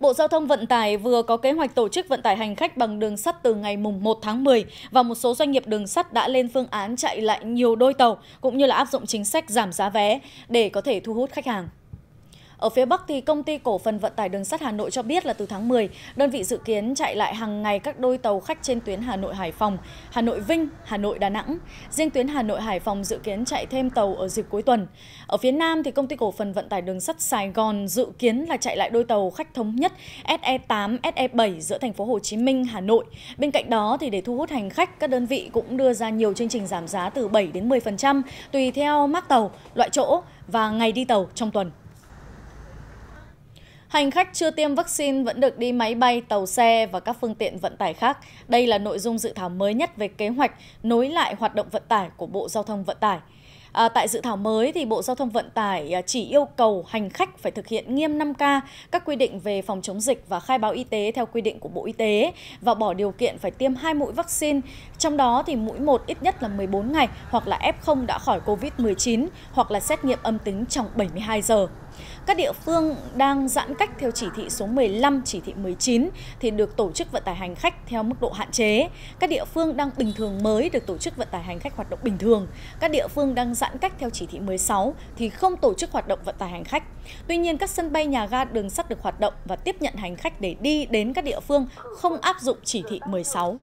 Bộ Giao thông Vận tải vừa có kế hoạch tổ chức vận tải hành khách bằng đường sắt từ ngày 1 tháng 10 và một số doanh nghiệp đường sắt đã lên phương án chạy lại nhiều đôi tàu, cũng như là áp dụng chính sách giảm giá vé để có thể thu hút khách hàng. Ở phía Bắc thì công ty cổ phần vận tải đường sắt Hà Nội cho biết là từ tháng 10, đơn vị dự kiến chạy lại hàng ngày các đôi tàu khách trên tuyến Hà Nội Hải Phòng, Hà Nội Vinh, Hà Nội Đà Nẵng. Riêng tuyến Hà Nội Hải Phòng dự kiến chạy thêm tàu ở dịp cuối tuần. Ở phía Nam thì công ty cổ phần vận tải đường sắt Sài Gòn dự kiến là chạy lại đôi tàu khách thống nhất SE8, SE7 giữa thành phố Hồ Chí Minh, Hà Nội. Bên cạnh đó thì để thu hút hành khách, các đơn vị cũng đưa ra nhiều chương trình giảm giá từ 7 đến 10% tùy theo mác tàu, loại chỗ và ngày đi tàu trong tuần. Hành khách chưa tiêm vaccine vẫn được đi máy bay, tàu xe và các phương tiện vận tải khác. Đây là nội dung dự thảo mới nhất về kế hoạch nối lại hoạt động vận tải của Bộ Giao thông Vận tải. À, tại dự thảo mới thì Bộ Giao thông Vận tải à, chỉ yêu cầu hành khách phải thực hiện nghiêm 5K các quy định về phòng chống dịch và khai báo y tế theo quy định của Bộ Y tế và bỏ điều kiện phải tiêm hai mũi vaccine, trong đó thì mũi một ít nhất là 14 ngày hoặc là F0 đã khỏi COVID-19 hoặc là xét nghiệm âm tính trong 72 giờ. Các địa phương đang giãn cách theo chỉ thị số 15, chỉ thị 19 thì được tổ chức vận tải hành khách theo mức độ hạn chế. Các địa phương đang bình thường mới được tổ chức vận tải hành khách hoạt động bình thường. Các địa phương đang giãn cách theo chỉ thị 16 thì không tổ chức hoạt động vận tải hành khách. Tuy nhiên các sân bay nhà ga đường sắt được hoạt động và tiếp nhận hành khách để đi đến các địa phương không áp dụng chỉ thị 16.